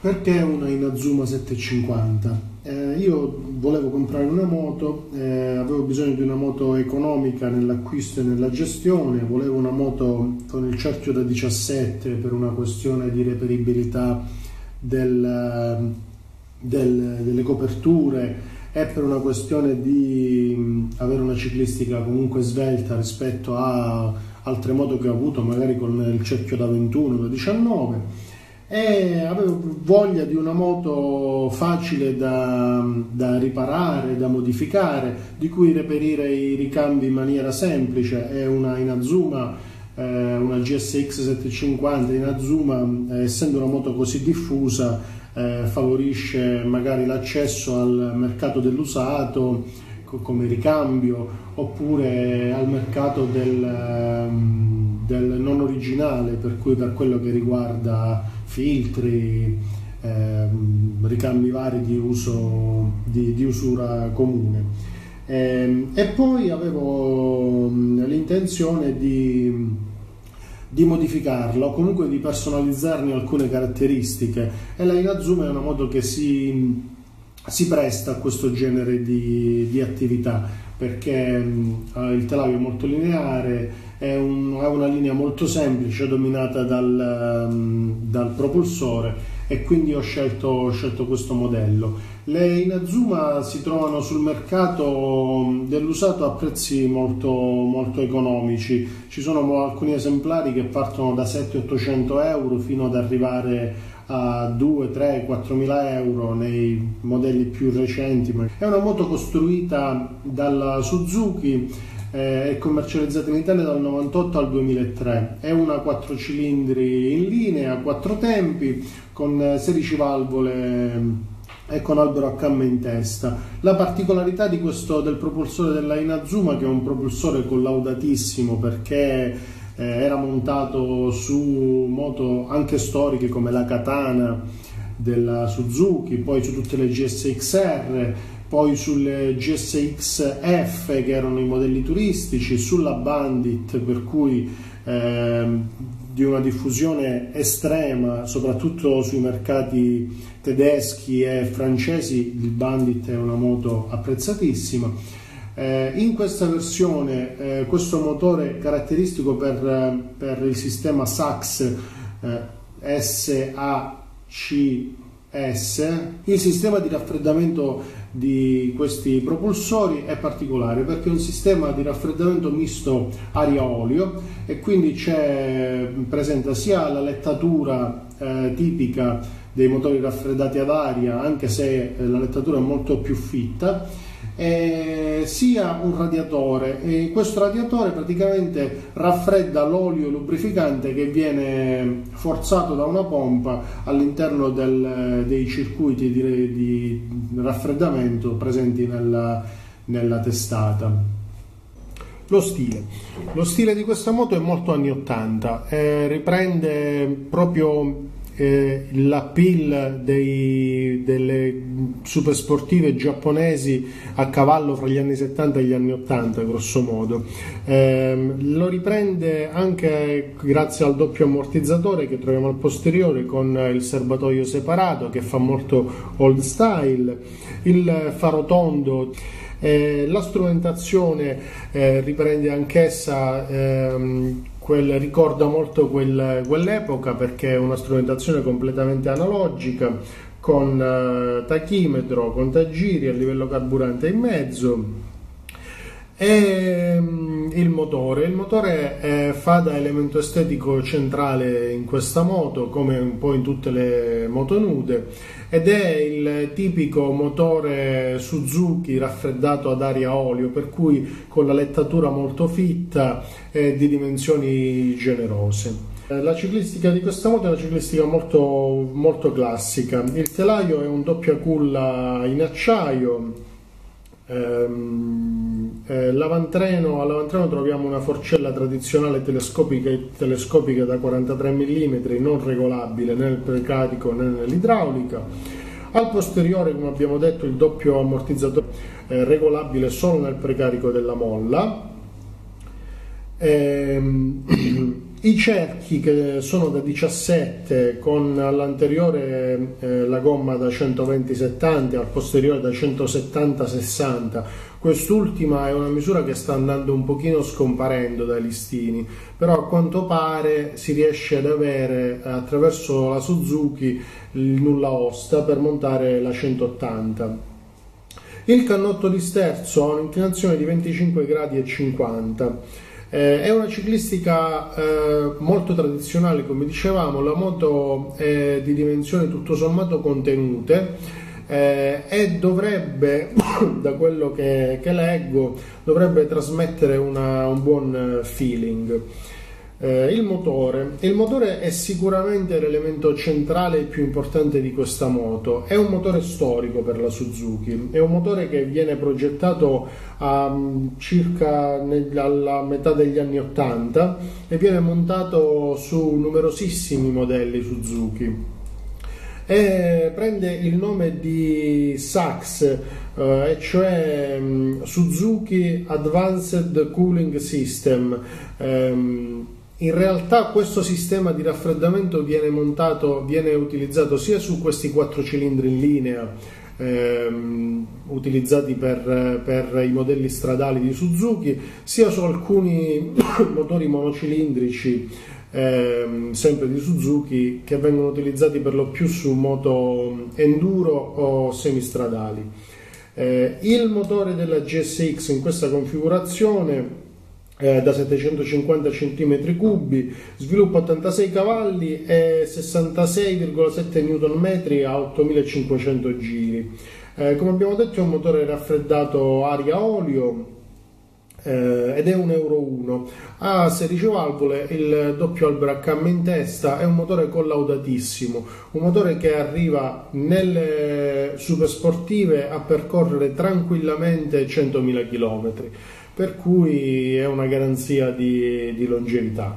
Perché una Inazuma 750? Eh, io volevo comprare una moto, eh, avevo bisogno di una moto economica nell'acquisto e nella gestione, volevo una moto con il cerchio da 17 per una questione di reperibilità del, del, delle coperture e per una questione di avere una ciclistica comunque svelta rispetto a altre moto che ho avuto, magari con il cerchio da 21, da 19 e avevo voglia di una moto facile da, da, riparare, da modificare, di cui reperire i ricambi in maniera semplice. È una Inazuma, eh, una GSX 750 Inazuma, eh, essendo una moto così diffusa, eh, favorisce magari l'accesso al mercato dell'usato come ricambio oppure al mercato del, ehm, del non originale, per cui per quello che riguarda filtri, ehm, ricambi vari di, uso, di, di usura comune. E, e, poi avevo l'intenzione di, di modificarla comunque di personalizzarne alcune caratteristiche e la Inazuma è una moto che si, si presta a questo genere di, di attività perché mh, il telaio è molto lineare, un, ha una linea molto semplice dominata dal, dal propulsore e quindi ho scelto, ho scelto, questo modello. Le Inazuma si trovano sul mercato dell'usato a prezzi molto, molto economici, ci sono alcuni esemplari che partono da 700-800 euro fino ad arrivare a 2, 3, 4 mila euro nei modelli più recenti. È una moto costruita dalla Suzuki eh, è commercializzata in Italia dal 98 al 2003. È una 4 cilindri in linea, 4 tempi, con 16 valvole e con albero a camme in testa. La particolarità questo, del propulsore della Inazuma, che è un propulsore collaudatissimo perché eh, era montato su moto anche storiche come la Katana della Suzuki, poi su tutte le GSXR, poi sulle GSX F che erano i modelli turistici, sulla Bandit per cui eh, di una diffusione estrema soprattutto sui mercati tedeschi e francesi il Bandit è una moto apprezzatissima eh, in questa versione eh, questo motore caratteristico per, per il sistema SAX eh, SAC il sistema di raffreddamento di questi propulsori è particolare perché è un sistema di raffreddamento misto aria-olio e quindi c'è presenta sia la lettatura eh, tipica dei motori raffreddati ad aria anche se eh, la lettatura è molto più fitta eh, sia un radiatore e questo radiatore praticamente raffredda l'olio lubrificante che viene forzato da una pompa all'interno del, dei circuiti di, di, raffreddamento presenti nella, nella testata. Lo stile. Lo stile di questa moto è molto anni 80, eh, riprende proprio eh, l'appeal dei, delle super sportive giapponesi a cavallo fra gli anni 70 e gli anni 80 grosso modo. Eh, lo riprende anche grazie al doppio ammortizzatore che troviamo al posteriore con il serbatoio separato che fa molto old style il faro tondo. Eh, la strumentazione eh, riprende anch'essa ehm, quel, ricorda molto quel, quell'epoca perché è una strumentazione completamente analogica con eh, tachimetro, contagiri a livello carburante in mezzo e um, il motore, il motore eh, fa da elemento estetico centrale in questa moto come un po' in tutte le moto nude ed è il tipico motore Suzuki raffreddato ad aria olio per cui con la lettatura molto fitta e di dimensioni generose. La ciclistica di questa moto è una ciclistica molto, molto classica. Il telaio è un doppia culla in acciaio, Ehm, eh, l'avantreno, all'avantreno troviamo una forcella tradizionale telescopica, telescopica da 43 mm non regolabile né nel precarico né nell'idraulica. Al posteriore, come abbiamo detto, il doppio ammortizzatore eh, regolabile solo nel precarico della molla Ehm, I cerchi che sono da 17 con all'anteriore eh, la gomma da 120-70 al posteriore da 170-60 quest'ultima è una misura che sta andando un pochino scomparendo dai listini però a quanto pare si riesce ad avere attraverso la Suzuki il nulla osta per montare la 180 il cannotto di sterzo ha un'inclinazione di 25 gradi e 50 eh, è una ciclistica eh, molto tradizionale, come dicevamo, la moto è di dimensioni tutto sommato contenute eh, e dovrebbe, da quello che, che leggo, dovrebbe trasmettere una, un buon feeling. Eh, il motore. Il motore è sicuramente l'elemento centrale e più importante di questa moto. È un motore storico per la Suzuki, è un motore che viene progettato a mm, circa alla metà degli anni 80 e viene montato su numerosissimi modelli Suzuki. E prende il nome di SAX, eh, cioè um, Suzuki Advanced Cooling System. Um, in realtà questo sistema di raffreddamento viene montato, viene utilizzato sia su questi quattro cilindri in linea ehm, utilizzati per, per, i modelli stradali di Suzuki, sia su alcuni motori monocilindrici ehm, sempre di Suzuki che vengono utilizzati per lo più su moto enduro o semistradali. Eh, il motore della GSX in questa configurazione eh, da 750 cm3, sviluppa 86 cavalli e 66,7 Nm a 8500 giri. Eh, come abbiamo detto è un motore raffreddato aria-olio eh, ed è un Euro 1. Ha 16 valvole, il doppio albracam in testa, è un motore collaudatissimo, un motore che arriva nelle super sportive a percorrere tranquillamente 100.000 km per cui è una garanzia di, di longevità.